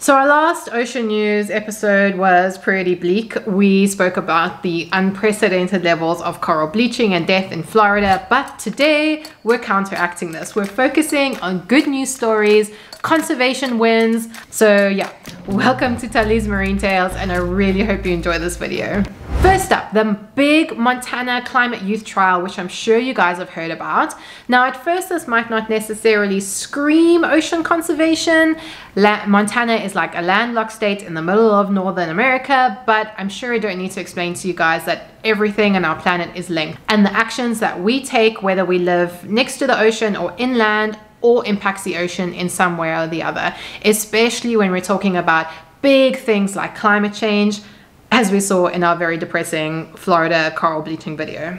So, our last ocean news episode was pretty bleak. We spoke about the unprecedented levels of coral bleaching and death in Florida, but today we're counteracting this. We're focusing on good news stories, conservation wins. So, yeah, welcome to Telly's Marine Tales, and I really hope you enjoy this video. First up, the big Montana Climate Youth Trial, which I'm sure you guys have heard about. Now, at first, this might not necessarily scream ocean conservation. La Montana is like a landlocked state in the middle of Northern America, but I'm sure I don't need to explain to you guys that everything on our planet is linked. And the actions that we take, whether we live next to the ocean or inland, or impacts the ocean in some way or the other, especially when we're talking about big things like climate change, as we saw in our very depressing Florida coral bleaching video.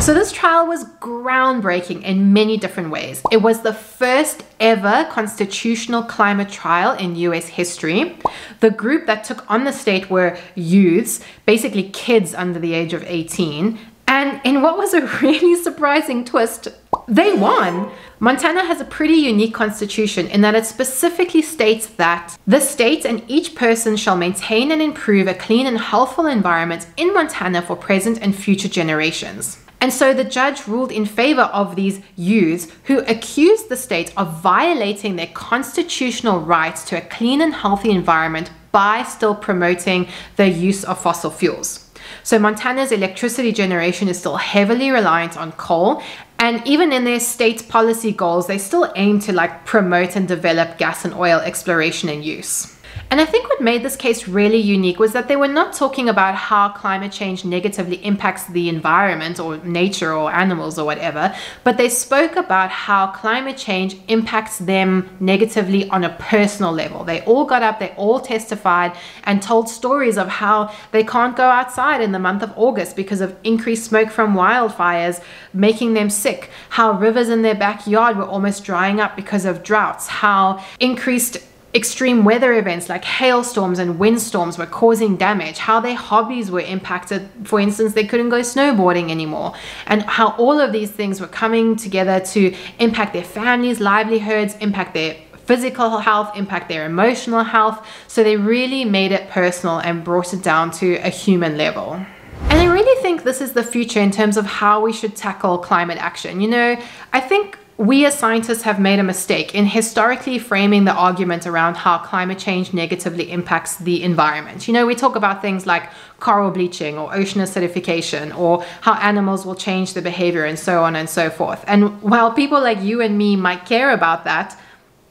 So this trial was groundbreaking in many different ways. It was the first ever constitutional climate trial in US history. The group that took on the state were youths, basically kids under the age of 18. And in what was a really surprising twist, they won. Montana has a pretty unique constitution in that it specifically states that the state and each person shall maintain and improve a clean and healthful environment in Montana for present and future generations. And so the judge ruled in favor of these youths who accused the state of violating their constitutional rights to a clean and healthy environment by still promoting the use of fossil fuels. So Montana's electricity generation is still heavily reliant on coal. And even in their state policy goals, they still aim to like promote and develop gas and oil exploration and use. And I think what made this case really unique was that they were not talking about how climate change negatively impacts the environment or nature or animals or whatever, but they spoke about how climate change impacts them negatively on a personal level. They all got up, they all testified and told stories of how they can't go outside in the month of August because of increased smoke from wildfires making them sick, how rivers in their backyard were almost drying up because of droughts, how increased extreme weather events like hailstorms and windstorms were causing damage, how their hobbies were impacted. For instance, they couldn't go snowboarding anymore, and how all of these things were coming together to impact their families' livelihoods, impact their physical health, impact their emotional health. So they really made it personal and brought it down to a human level. And I really think this is the future in terms of how we should tackle climate action. You know, I think we as scientists have made a mistake in historically framing the argument around how climate change negatively impacts the environment. You know, we talk about things like coral bleaching or ocean acidification or how animals will change their behavior and so on and so forth. And while people like you and me might care about that,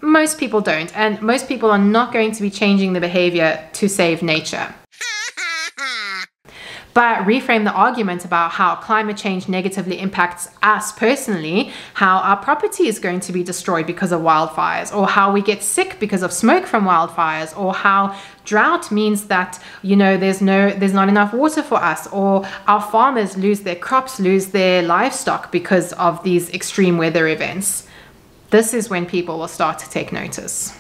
most people don't. And most people are not going to be changing the behavior to save nature but reframe the argument about how climate change negatively impacts us personally, how our property is going to be destroyed because of wildfires, or how we get sick because of smoke from wildfires, or how drought means that you know there's no there's not enough water for us or our farmers lose their crops lose their livestock because of these extreme weather events. This is when people will start to take notice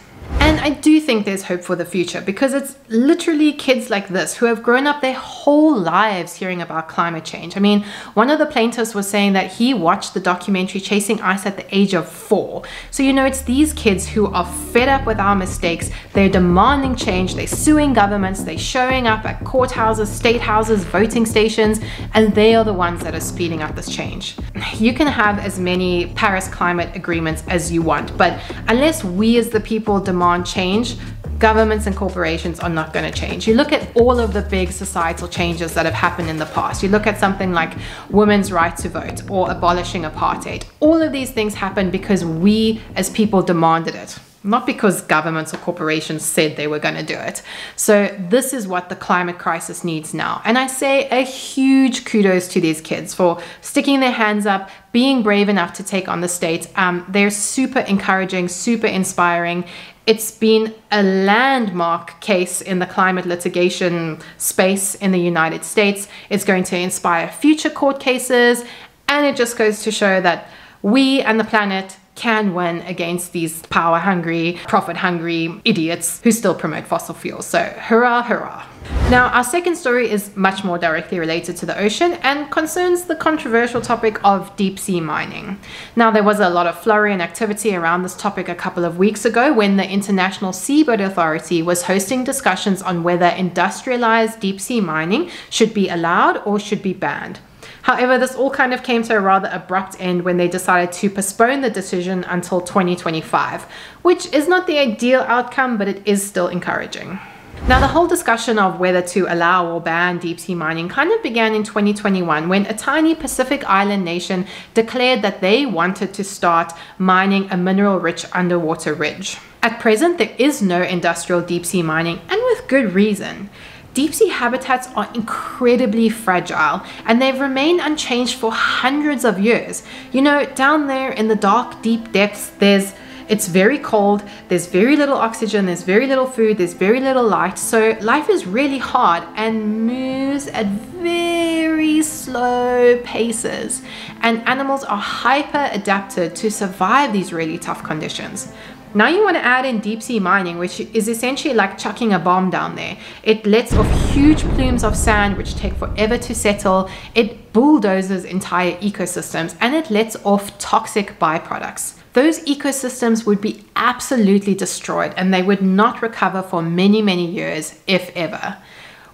and I do think there's hope for the future because it's literally kids like this who have grown up their whole lives hearing about climate change. I mean, one of the plaintiffs was saying that he watched the documentary Chasing Ice at the age of four. So, you know, it's these kids who are fed up with our mistakes. They're demanding change. They're suing governments. They're showing up at courthouses, state houses, voting stations, and they are the ones that are speeding up this change. You can have as many Paris climate agreements as you want, but unless we as the people demand demand change, governments and corporations are not going to change. You look at all of the big societal changes that have happened in the past. You look at something like women's right to vote or abolishing apartheid. All of these things happened because we as people demanded it not because governments or corporations said they were going to do it. So, this is what the climate crisis needs now. And I say a huge kudos to these kids for sticking their hands up, being brave enough to take on the state. Um, they're super encouraging, super inspiring. It's been a landmark case in the climate litigation space in the United States. It's going to inspire future court cases, and it just goes to show that we and the planet can win against these power hungry, profit hungry idiots who still promote fossil fuels. So, hurrah, hurrah. Now, our second story is much more directly related to the ocean and concerns the controversial topic of deep sea mining. Now, there was a lot of flurry and activity around this topic a couple of weeks ago when the International Seabed Authority was hosting discussions on whether industrialized deep sea mining should be allowed or should be banned. However, this all kind of came to a rather abrupt end when they decided to postpone the decision until 2025, which is not the ideal outcome, but it is still encouraging. Now, the whole discussion of whether to allow or ban deep sea mining kind of began in 2021 when a tiny Pacific island nation declared that they wanted to start mining a mineral rich underwater ridge. At present, there is no industrial deep sea mining, and with good reason. Deep sea habitats are incredibly fragile and they've remained unchanged for hundreds of years. You know, down there in the dark, deep depths, there's it's very cold, there's very little oxygen, there's very little food, there's very little light. So life is really hard and moves at very slow paces. And animals are hyper adapted to survive these really tough conditions. Now you want to add in deep sea mining, which is essentially like chucking a bomb down there. It lets off huge plumes of sand, which take forever to settle. It bulldozes entire ecosystems and it lets off toxic byproducts those ecosystems would be absolutely destroyed and they would not recover for many, many years, if ever.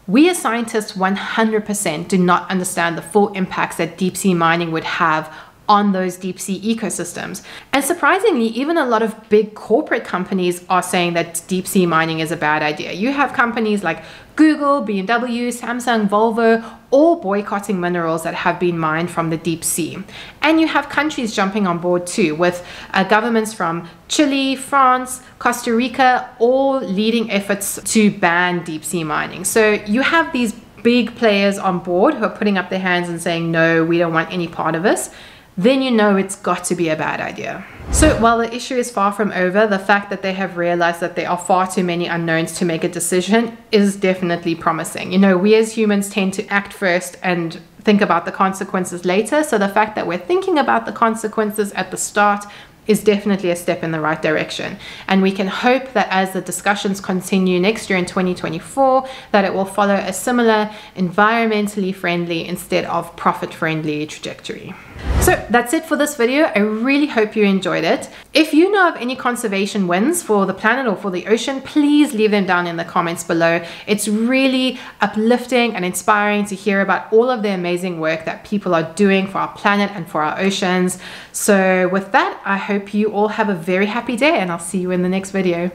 We as scientists 100% do not understand the full impacts that deep sea mining would have on those deep sea ecosystems. And surprisingly, even a lot of big corporate companies are saying that deep sea mining is a bad idea. You have companies like Google, BMW, Samsung, Volvo, all boycotting minerals that have been mined from the deep sea. And you have countries jumping on board too, with uh, governments from Chile, France, Costa Rica, all leading efforts to ban deep sea mining. So you have these big players on board who are putting up their hands and saying, no, we don't want any part of this then you know it's got to be a bad idea. So while the issue is far from over, the fact that they have realized that there are far too many unknowns to make a decision is definitely promising. You know, we as humans tend to act first and think about the consequences later. So the fact that we're thinking about the consequences at the start is definitely a step in the right direction. And we can hope that as the discussions continue next year in 2024, that it will follow a similar environmentally friendly instead of profit friendly trajectory. So that's it for this video. I really hope you enjoyed it. If you know of any conservation wins for the planet or for the ocean, please leave them down in the comments below. It's really uplifting and inspiring to hear about all of the amazing work that people are doing for our planet and for our oceans. So with that, I hope you all have a very happy day and I'll see you in the next video.